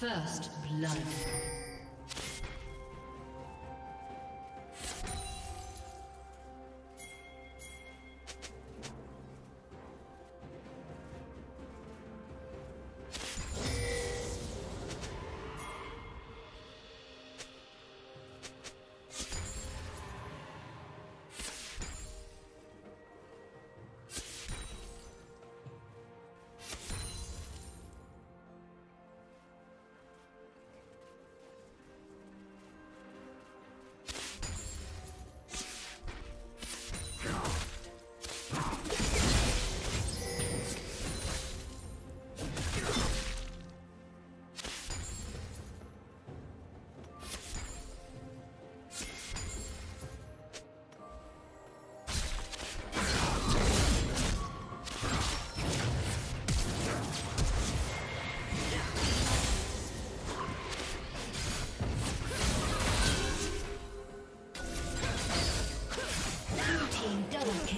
First blood.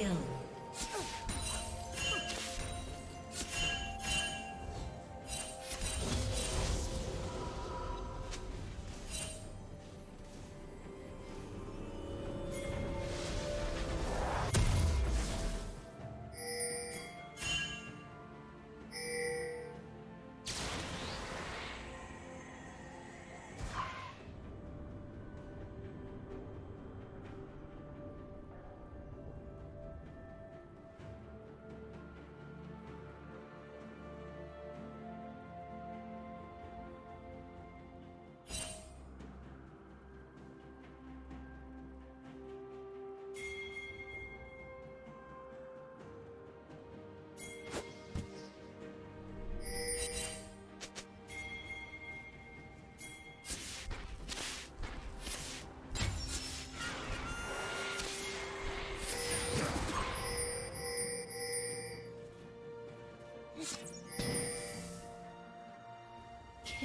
kill.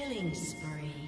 Killing spree.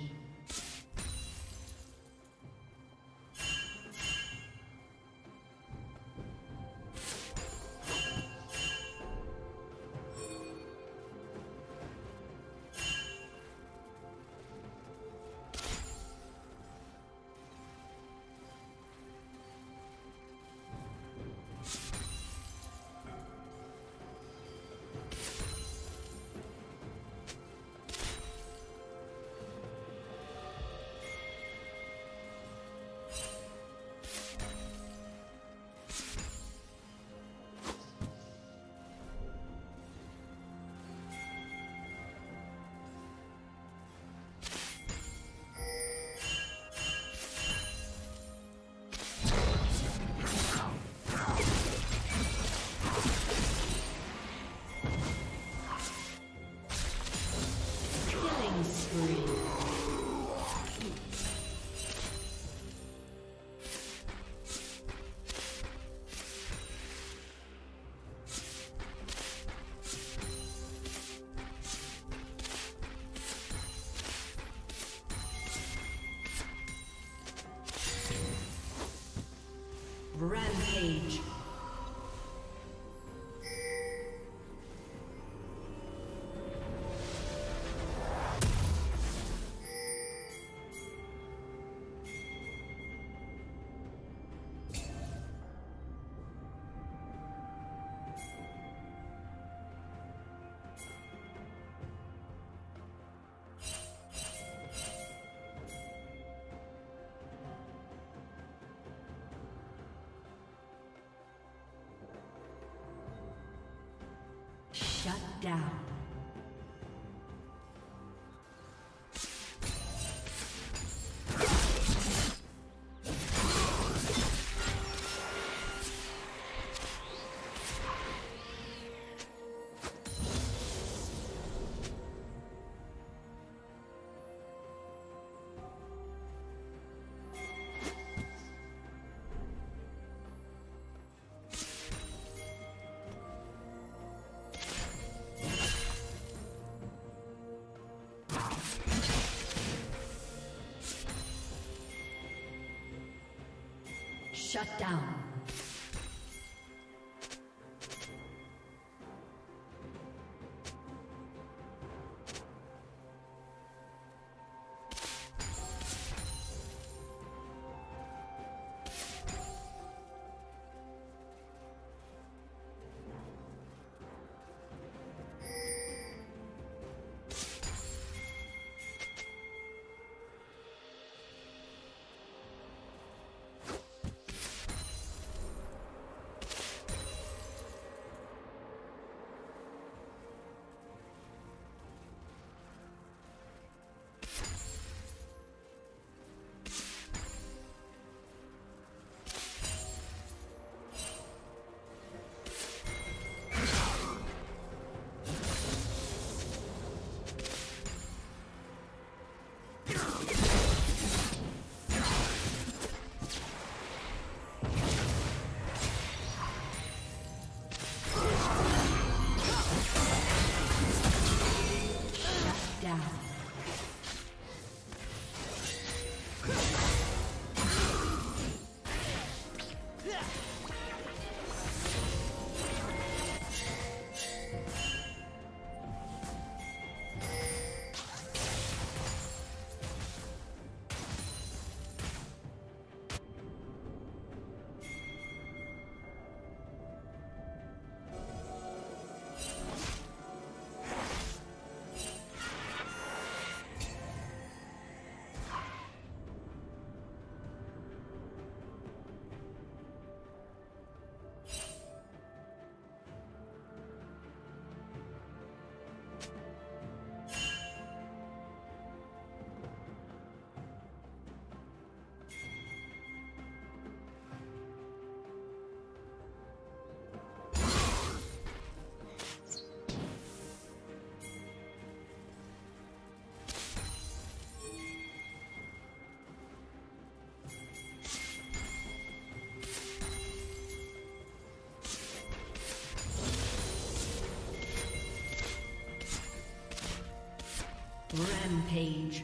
Shut down. Shut down. Rampage.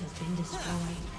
Has been destroyed.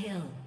Kill.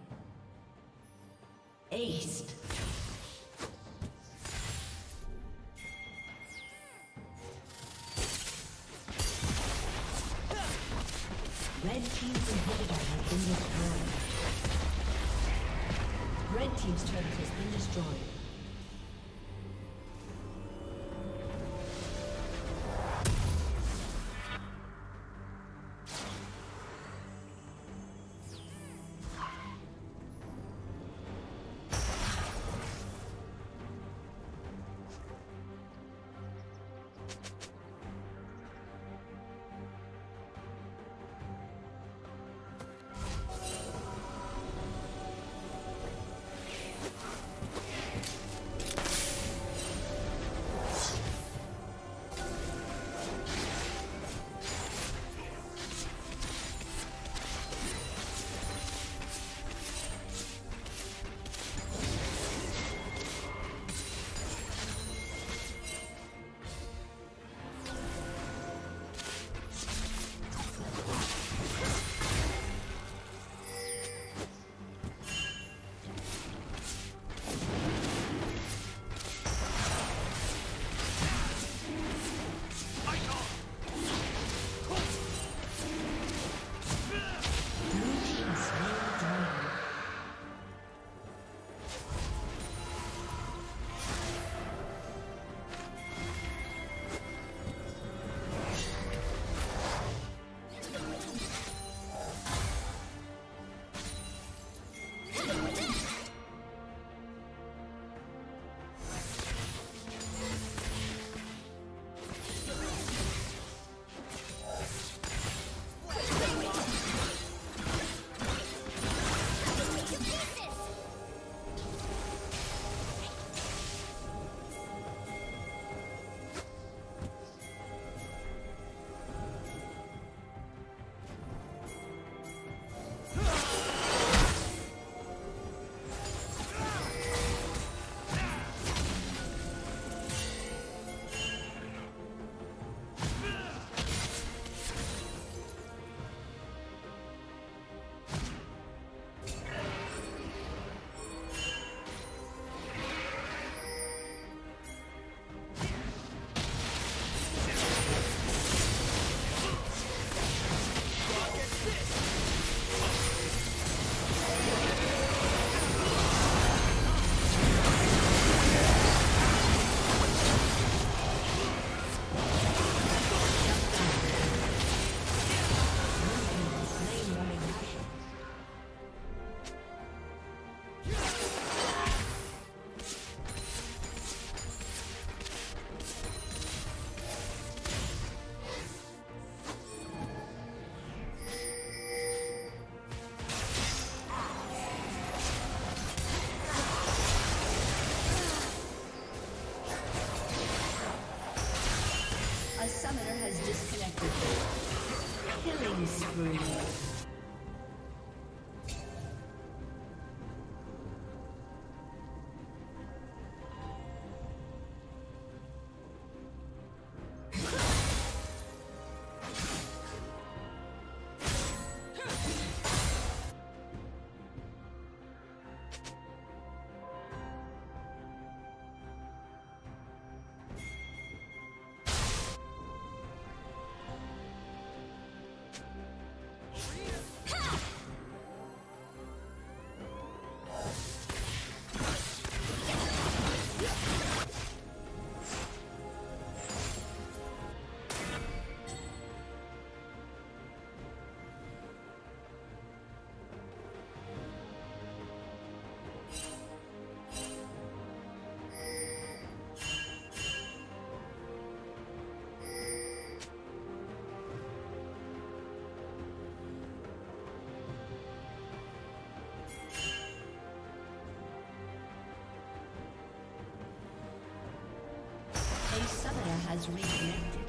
Has reconnected.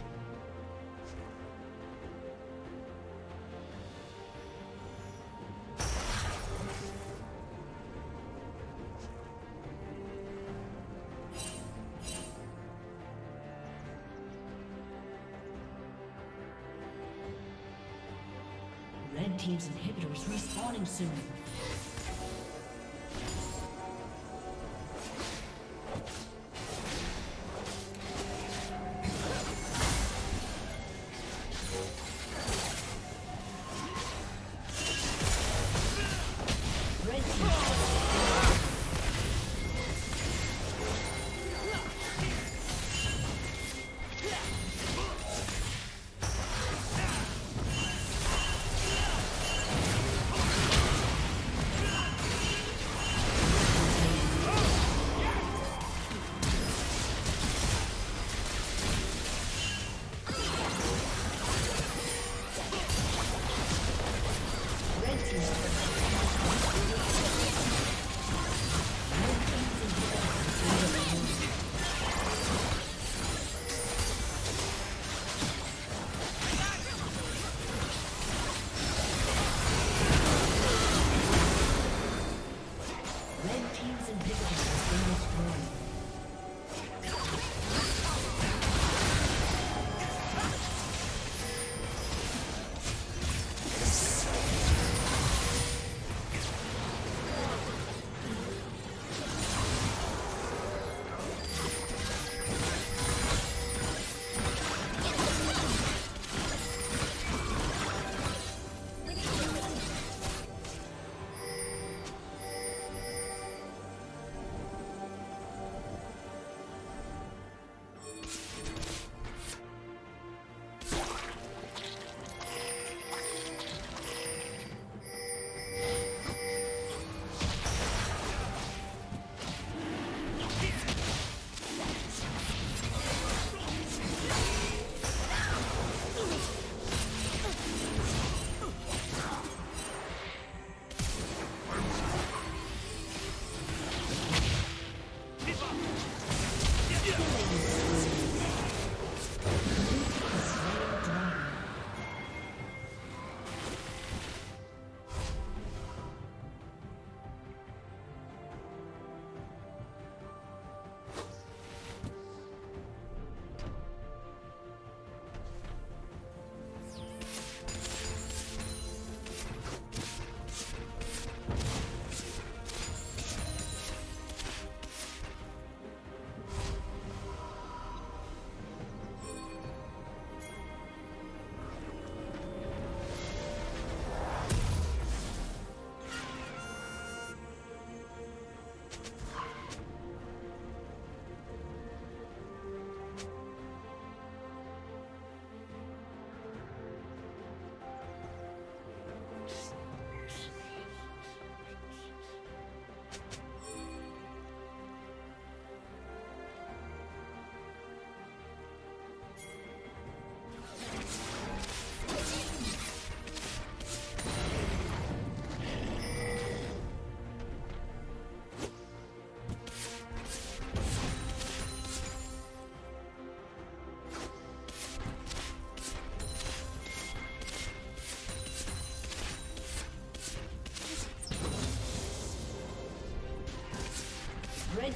Red Team's inhibitor is respawning soon.